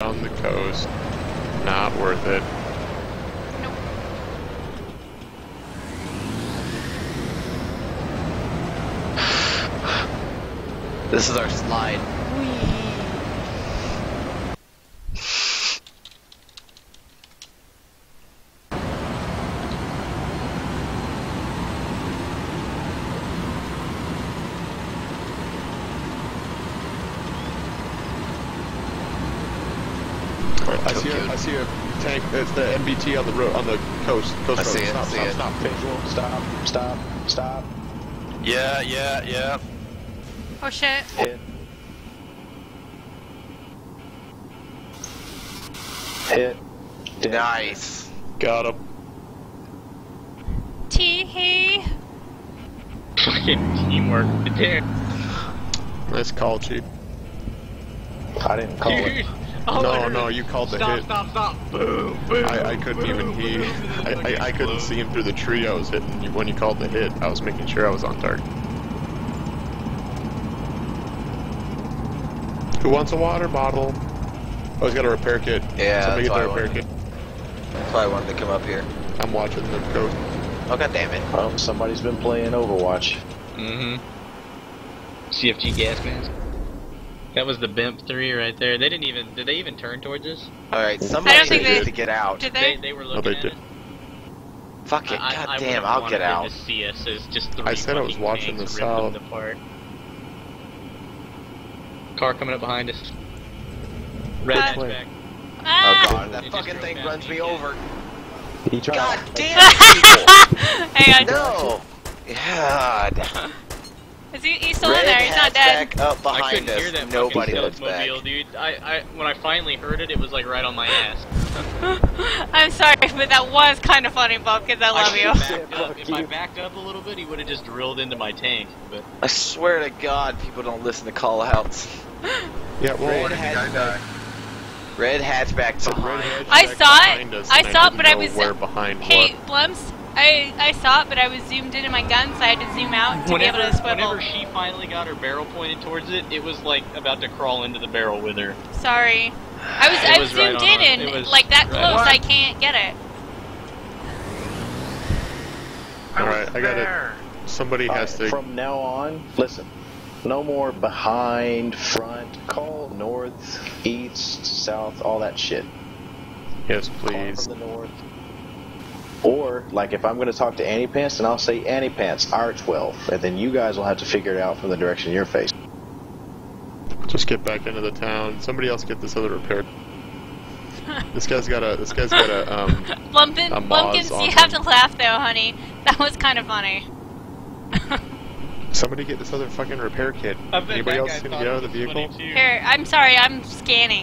on the coast. Not worth it. Nope. This is our slide. I see, a, I see a tank. It's the MBT on the road on the coast. Coast I see road. it, Stop, see stop, it. stop. Visual, stop, stop, stop. Yeah, yeah, yeah. Oh shit. Hit. Hit. Dead. Nice. Got him. Tee hee. Fucking teamwork. Dude. Nice call, chief. I didn't call it. Oh, no, no, you called the Stop, hit. stop, stop. Boom, boom. I, I couldn't even boom, hear. boom, and then I, I, I couldn't see him through the tree I was hitting. You- When you called the hit, I was making sure I was on target. Who wants a water bottle? Oh, he's got a repair kit. Yeah, Somebody that's get why the repair wanted- kit. That's why I wanted to come up here. I'm watching the coast. Oh god damn it. Oh, somebody's been playing Overwatch. Mm-hmm. CFG gas mask. That was the BIMP 3 right there. They didn't even, did they even turn towards us? Alright, somebody think needs they- to get out. Did They, they? they were No, looking they at did. it. Fuck it, I, god I damn, would've I'll wanted get them out. To see us as just three I said I was watching the south. apart. Car coming up behind us. Red What? hatchback. Oh Ah! god, that It fucking thing runs me me again. over. He tried. God damn it, Hang on. No! God. Is he? He's still Red in there. He's not dead. hatchback up I behind couldn't hear us. that Nobody fucking looks back. Dude. I, I, when I finally heard it, it was like right on my ass. I'm sorry, but that was kind of funny, Bob, because I love I you. should've backed up. Fuck If I backed up a little bit, he would have just drilled into my tank. But I swear to God, people don't listen to call outs. Yeah, well, Red hatchback. Red hatchback it's a red behind. hatchback I saw it. I saw it, but I was- where behind Hey, what. Blumps, I I saw it, but I was zoomed into my gun, so I had to zoom out to whenever, be able to swivel. whenever she finally got her barrel pointed towards it, it was like about to crawl into the barrel with her. Sorry. I was I was zoomed right in and like that right close, on. I can't get it. All right, I got it. Somebody has Alright, to. From now on, listen. No more behind, front. Call north, east, south, all that shit. Yes, Call please. from the north. Or, like, if I'm going to talk to Annie Pants, then I'll say Annie Pants, R12. And then you guys will have to figure it out from the direction you're facing. Just get back into the town. Somebody else get this other repaired. this guy's got a. This guy's got a. Um. Blumpkin, A Moz Blumpkins, on you have to laugh though, honey. That was kind of funny. Somebody get this other fucking repair kit. I Anybody else guy gonna get out of the vehicle? Here, I'm sorry, I'm scanning.